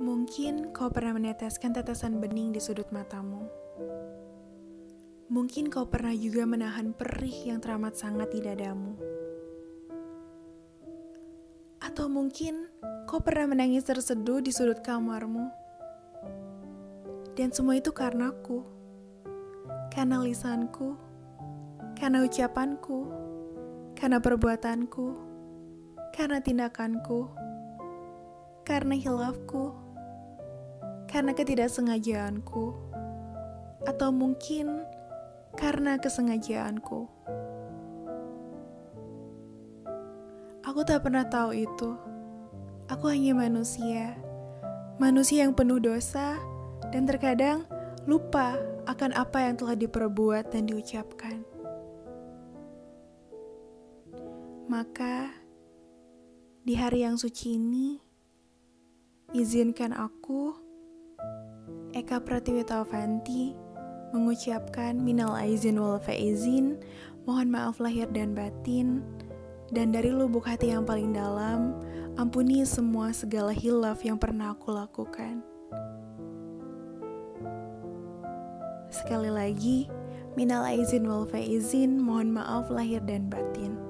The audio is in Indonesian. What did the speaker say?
Mungkin kau pernah meneteskan tetesan bening di sudut matamu. Mungkin kau pernah juga menahan perih yang teramat sangat di dadamu. Atau mungkin kau pernah menangis terseduh di sudut kamarmu. Dan semua itu karena aku. Karena lisanku. Karena ucapanku. Karena perbuatanku. Karena tindakanku. Karena hilafku karena ketidaksengajaanku, atau mungkin karena kesengajaanku. Aku tak pernah tahu itu. Aku hanya manusia, manusia yang penuh dosa, dan terkadang lupa akan apa yang telah diperbuat dan diucapkan. Maka, di hari yang suci ini, izinkan aku Eka Pratiwita Avanti mengucapkan minal aizin wal faizin, mohon maaf lahir dan batin, dan dari lubuk hati yang paling dalam, ampuni semua segala hilaf yang pernah aku lakukan. Sekali lagi, minal aizin wal faizin, mohon maaf lahir dan batin.